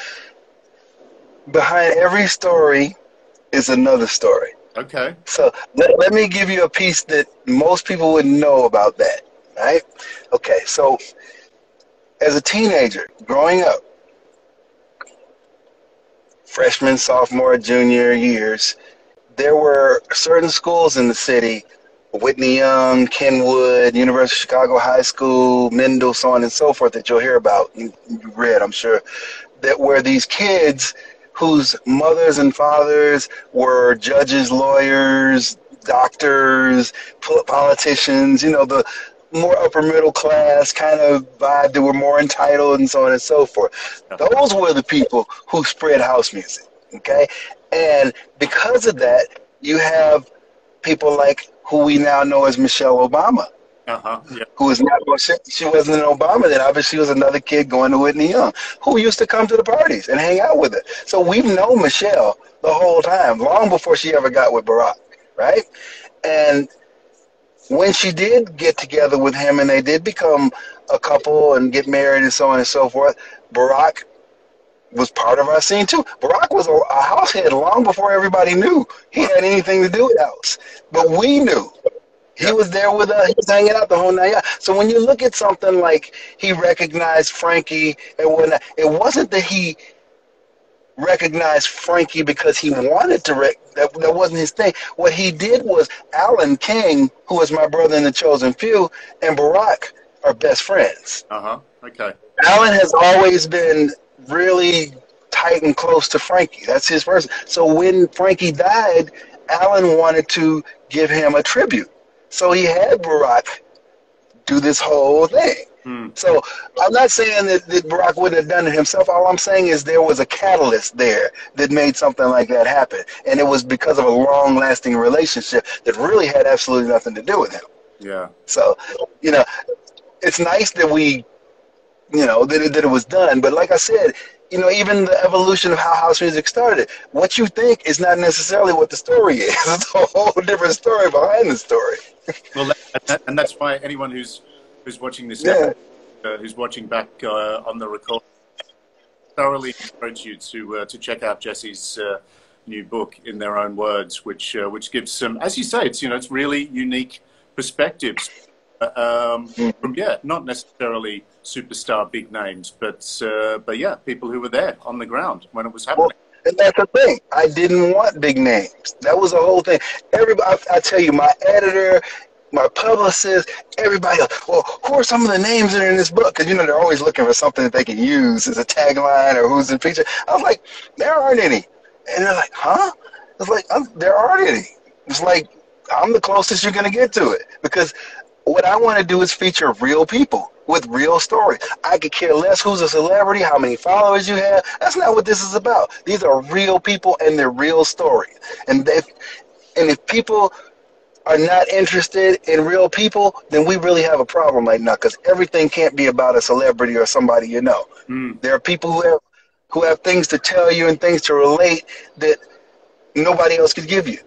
Behind every story is another story. Okay. So let, let me give you a piece that most people wouldn't know about that. Right? Okay. So as a teenager, growing up, freshman, sophomore, junior years, there were certain schools in the city Whitney Young, Kenwood, University of Chicago High School, Mendel, so on and so forth that you'll hear about. You, read, I'm sure. that where these kids whose mothers and fathers were judges, lawyers, doctors, politicians, you know, the more upper middle class kind of vibe that were more entitled and so on and so forth. Those were the people who spread house music. Okay? And because of that, you have people like who we now know as Michelle Obama. Uh-huh. Yeah. Who was not she wasn't an Obama then obviously she was another kid going to Whitney Young who used to come to the parties and hang out with her. So we've known Michelle the whole time, long before she ever got with Barack, right? And when she did get together with him and they did become a couple and get married and so on and so forth, Barack was part of our scene too. Barack was a, a house head long before everybody knew he had anything to do with house. But we knew. He was there with us. He was hanging out the whole night. So when you look at something like he recognized Frankie and whatnot, it wasn't that he recognized Frankie because he wanted to. Rec- that that wasn't his thing. What he did was Alan King, who was my brother in the Chosen Few, and Barack are best friends. Uh huh. Okay. Alan has always been really tight and close to Frankie. That's his person. So when Frankie died, Alan wanted to give him a tribute. So he had Barack do this whole thing. Hmm. So I'm not saying that, that Barack wouldn't have done it himself. All I'm saying is there was a catalyst there that made something like that happen. And it was because of a long lasting relationship that really had absolutely nothing to do with him. Yeah. So, you know, it's nice that we, you know, that it, that it was done. But like I said, you know, even the evolution of how house music started, what you think is not necessarily what the story is. It's a whole different story behind the story. well, that, and that's why anyone who's who's watching this, yeah. uh, who's watching back uh, on the record, thoroughly encourage you to uh, to check out Jesse's uh, new book in their own words, which uh, which gives some, as you say, it's you know, it's really unique perspectives um, from yeah, not necessarily superstar big names, but uh, but yeah, people who were there on the ground when it was happening. Well, and that's the thing. I didn't want big names. That was the whole thing. Everybody, I, I tell you, my editor, my publicist, everybody else. Well, who are some of the names that are in this book? Because you know they're always looking for something that they can use as a tagline or who's in feature. I was like, there aren't any, and they're like, huh? It's like um, there aren't any. It's like I'm the closest you're gonna get to it because what I want to do is feature real people with real stories. I could care less who's a celebrity, how many followers you have. That's not what this is about. These are real people and their real stories. And if and if people are not interested in real people, then we really have a problem right now because everything can't be about a celebrity or somebody you know. Mm. There are people who have who have things to tell you and things to relate that nobody else could give you.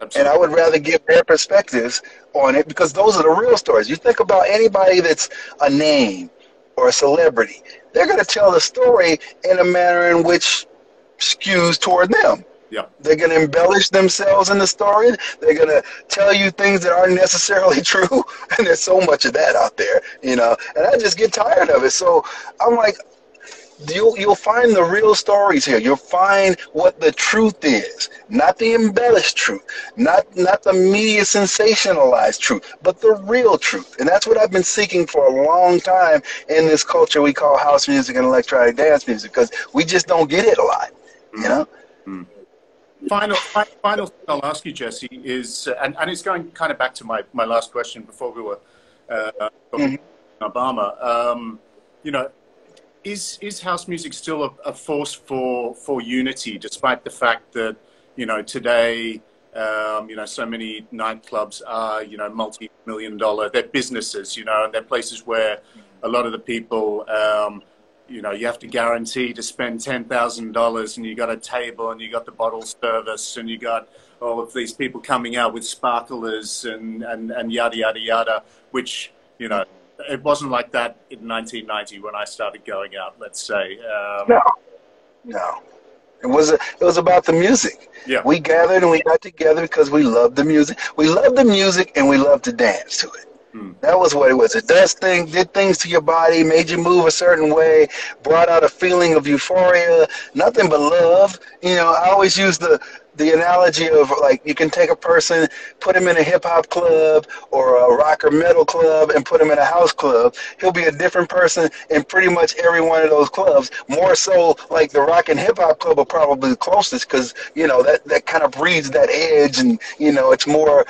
Absolutely. And I would rather give their perspectives on it because those are the real stories. You think about anybody that's a name or a celebrity, they're going to tell the story in a manner in which skews toward them. Yeah. They're going to embellish themselves in the story. They're going to tell you things that aren't necessarily true. And there's so much of that out there, you know. And I just get tired of it. So I'm like, you'll, you'll find the real stories here. You'll find what the truth is, not the embellished truth, not not the media sensationalized truth, but the real truth. And that's what I've been seeking for a long time in this culture we call house music and electronic dance music because we just don't get it a lot, you know. Mm-hmm. Final, final thing I'll ask you, Jesse, is, uh, and, and it's going kind of back to my, my last question before we were uh, mm-hmm. Obama. Um, you know, is is house music still a, a, force for for unity, despite the fact that you know today, um, you know, so many nightclubs are you know multi-million dollar. They're businesses, you know, and they're places where a lot of the people. Um, you know, you have to guarantee to spend ten thousand dollars, and you got a table, and you got the bottle service, and you got all of these people coming out with sparklers and and, and yada yada yada, which you know it wasn't like that in 1990 when I started going out. Let's say. Um, no, no. It was it was about the music. Yeah. We gathered and we got together because we loved the music. We loved the music and we loved to dance to it. Hmm. That was what it was. It does things, did things to your body, made you move a certain way, brought out a feeling of euphoria, nothing but love. You know, I always use the the analogy of like you can take a person, put him in a hip hop club or a rock or metal club, and put him in a house club. He'll be a different person in pretty much every one of those clubs. More so, like the rock and hip hop club are probably the closest because you know that that kind of breeds that edge, and you know it's more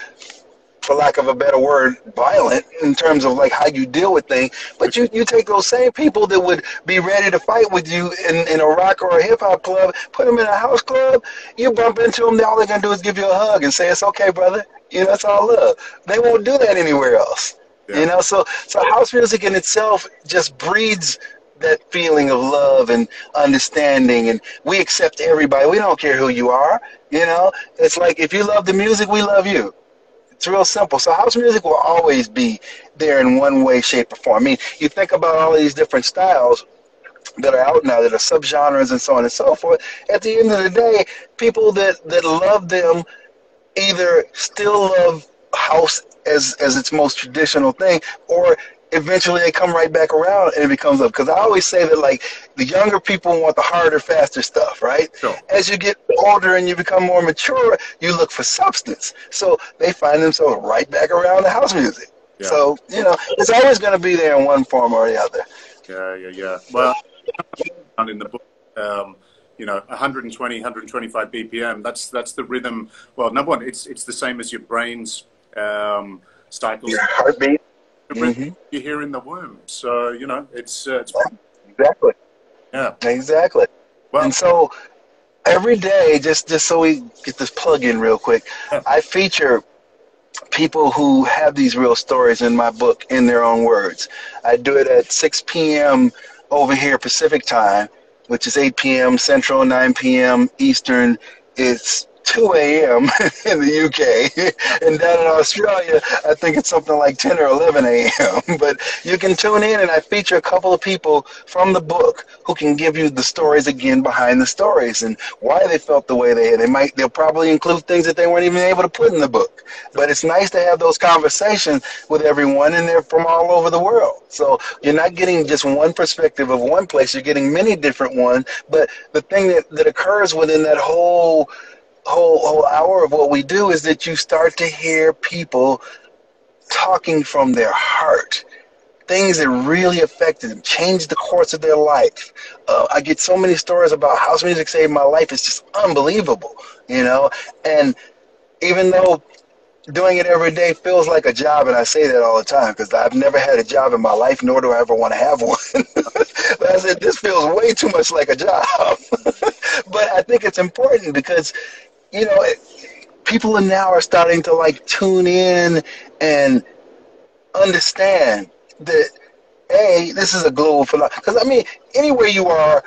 for lack of a better word, violent in terms of like how you deal with things. But you, you take those same people that would be ready to fight with you in, in a rock or a hip hop club, put them in a house club, you bump into them, all they're going to do is give you a hug and say, it's okay, brother. You know, that's all love. They won't do that anywhere else. Yeah. You know, so, so house music in itself just breeds that feeling of love and understanding and we accept everybody. We don't care who you are. You know, it's like if you love the music, we love you. It's real simple. So house music will always be there in one way, shape, or form. I mean, you think about all these different styles that are out now that are subgenres and so on and so forth. At the end of the day, people that, that love them either still love house as as its most traditional thing, or eventually they come right back around and it becomes up. Because I always say that like the younger people want the harder, faster stuff, right? Sure. As you get older and you become more mature, you look for substance. So they find themselves right back around the house music. Yeah. So you know, it's always going to be there in one form or the other. Yeah, yeah, yeah. Well, in the book. Um, you know 120 125 bpm that's that's the rhythm well number one it's it's the same as your brain's um cycle your heartbeat mm-hmm. you hear in the womb. So you know, it's uh, it's exactly yeah, exactly. Well, and so every day, just just so we get this plug in real quick, yeah. I feature people who have these real stories in my book in their own words. I do it at 6 p.m. over here Pacific time, which is 8 p.m. Central, 9 p.m. Eastern. It's 2 a.m. in the UK. and down in Australia, I think it's something like 10 or 11 a.m. but you can tune in, and I feature a couple of people from the book who can give you the stories again behind the stories and why they felt the way they did. They might, they'll probably include things that they weren't even able to put in the book. But it's nice to have those conversations with everyone, and they're from all over the world. So you're not getting just one perspective of one place, you're getting many different ones. But the thing that, that occurs within that whole whole whole hour of what we do is that you start to hear people talking from their heart things that really affected them, changed the course of their life. Uh, I get so many stories about house music saved my life. It's just unbelievable, you know. And even though doing it every day feels like a job, and I say that all the time because I've never had a job in my life, nor do I ever want to have one. but I said this feels way too much like a job. but I think it's important because you know, people now are starting to like tune in and understand that a this is a global phenomenon. Because I mean, anywhere you are,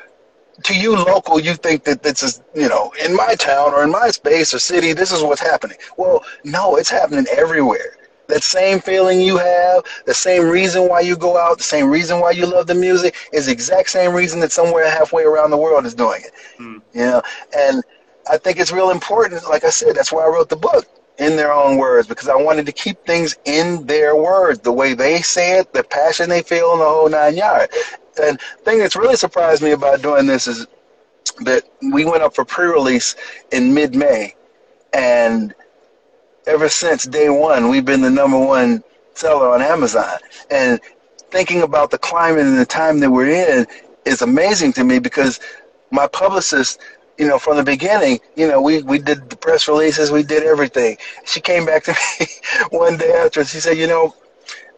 to you local, you think that this is you know in my town or in my space or city, this is what's happening. Well, no, it's happening everywhere. That same feeling you have, the same reason why you go out, the same reason why you love the music, is the exact same reason that somewhere halfway around the world is doing it. Mm. You know, and I think it's real important. Like I said, that's why I wrote the book in their own words because I wanted to keep things in their words, the way they say it, the passion they feel, and the whole nine yards. And thing that's really surprised me about doing this is that we went up for pre-release in mid-May, and ever since day one, we've been the number one seller on Amazon. And thinking about the climate and the time that we're in is amazing to me because my publicist you know, from the beginning, you know, we, we did the press releases, we did everything. She came back to me one day after and she said, you know,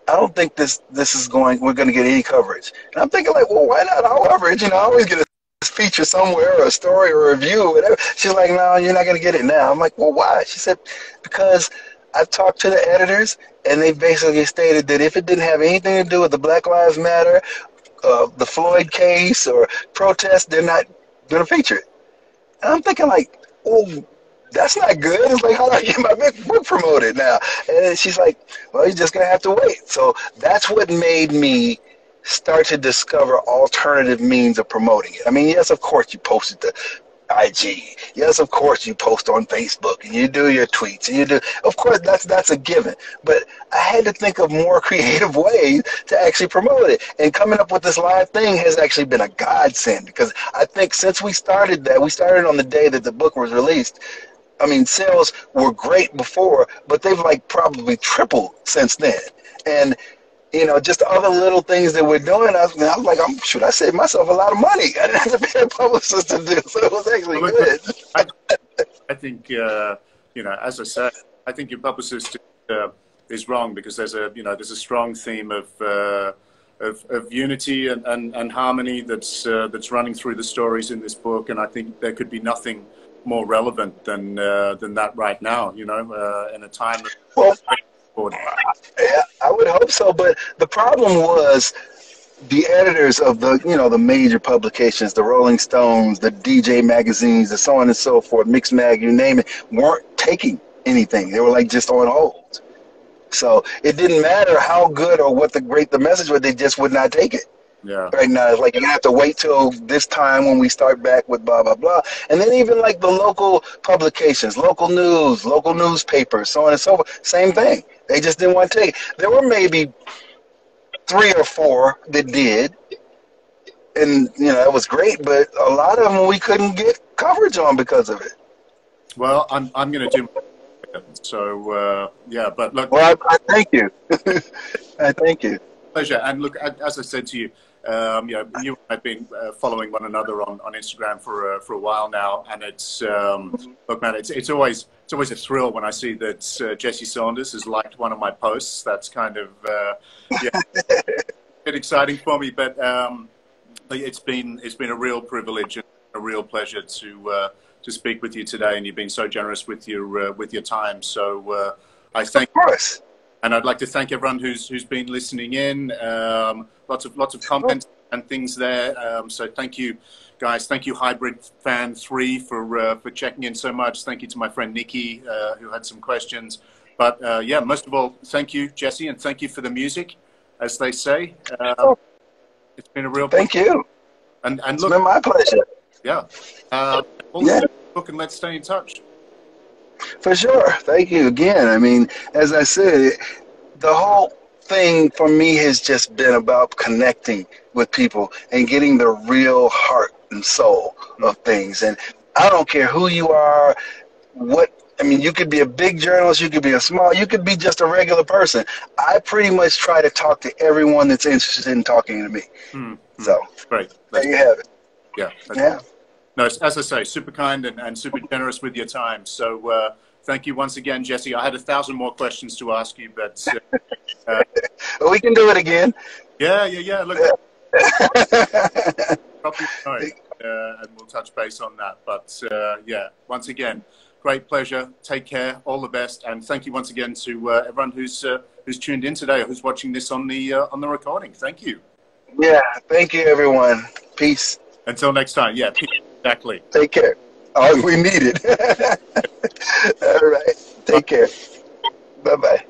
I don't think this this is going we're gonna get any coverage. And I'm thinking like, well why not our coverage? You know, I always get a feature somewhere or a story or a review or whatever. She's like, No, you're not gonna get it now. I'm like, Well why? She said, Because I've talked to the editors and they basically stated that if it didn't have anything to do with the Black Lives Matter, uh, the Floyd case or protest, they're not gonna feature it. I'm thinking like, oh, that's not good. It's like, how do I get my book promoted now? And she's like, well, you're just going to have to wait. So that's what made me start to discover alternative means of promoting it. I mean, yes, of course, you posted the IG. Yes, of course you post on Facebook and you do your tweets and you do. Of course, that's that's a given. But I had to think of more creative ways to actually promote it. And coming up with this live thing has actually been a godsend because I think since we started that, we started on the day that the book was released. I mean, sales were great before, but they've like probably tripled since then. And you know, just other little things that we're doing. I was, I was like, I'm, should I save myself a lot of money? I didn't have to pay a publicist to do, so it was actually good. I, I think, uh, you know, as I said, I think your publicist uh, is wrong because there's a, you know, there's a strong theme of. Uh, of, of unity and, and, and harmony that's uh, that's running through the stories in this book, and I think there could be nothing more relevant than uh, than that right now. You know, uh, in a time. Of, well, yeah, I would hope so, but the problem was the editors of the you know the major publications, the Rolling Stones, the DJ magazines, and so on and so forth, Mixmag, you name it, weren't taking anything. They were like just on hold. So it didn't matter how good or what the great the message was, they just would not take it. Yeah. Right now, it's like you have to wait till this time when we start back with blah blah blah, and then even like the local publications, local news, local newspapers, so on and so forth, same thing. They just didn't want to take it. There were maybe three or four that did, and you know it was great. But a lot of them we couldn't get coverage on because of it. Well, I'm I'm going to do so. Uh, yeah, but look. Well, I, I thank you. I thank you. Pleasure. And look, as I said to you, um, you know, you and I've been uh, following one another on, on Instagram for uh, for a while now, and it's um, look, man, it's it's always it's always a thrill when I see that uh, Jesse Saunders has liked one of my posts. That's kind of uh, yeah, bit exciting for me. But um, it's been it's been a real privilege and a real pleasure to uh, to speak with you today, and you've been so generous with your with your time. So I thank. Of course. And I'd like to thank everyone who's who's been listening in. Um, lots of lots of comments and things there. Um, so thank you, guys. Thank you, Hybrid Fan Three, for uh, for checking in so much. Thank you to my friend Nikki, uh, who had some questions. But uh, yeah, most of all, thank you, Jesse, and thank you for the music, as they say. Um, it's been a real. Thank you. And and it's look, been my pleasure. Yeah. Uh, yeah. Book and let's stay in touch. For sure. Thank you again. I mean, as I said, the whole thing for me has just been about connecting with people and getting the real heart and soul of things. And I don't care who you are, what I mean, you could be a big journalist, you could be a small, you could be just a regular person. I pretty much try to talk to everyone that's interested in talking to me. Mm-hmm. So, great. There you have it. Yeah. Yeah. No, as I say, super kind and, and super generous with your time. So, uh, thank you once again, Jesse. I had a thousand more questions to ask you, but uh, uh, we can do it again. Yeah, yeah, yeah. Look, probably uh, and we'll touch base on that. But uh, yeah, once again, great pleasure. Take care. All the best, and thank you once again to uh, everyone who's uh, who's tuned in today or who's watching this on the on the recording. Thank you. Yeah, thank you, everyone. Peace. Until next time. Yeah, peace. Exactly. Take care. Oh, we need it. All right. Take care. Bye bye.